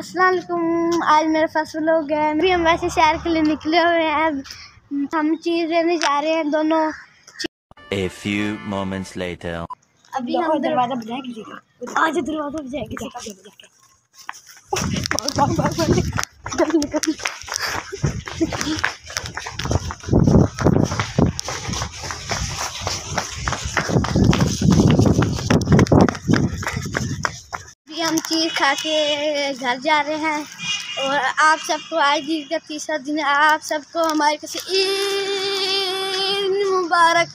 अस्सलाम वालेकुम आज मेरा फ़र्स्ट लोग है। अभी हम वैसे शहर के लिए निकले हुए हैं। हम चीज़ लेने जा रहे हैं दोनों। A few moments later. अभी हम दरवाज़ा बजाएँगे किसी का आज दरवाज़ा बजाएँगे। किसी का के हम चीज़ खा के घर जा रहे हैं। और आप सबको आज ईद का तीसरा दिन आप सबको हमारे पास ईद मुबारक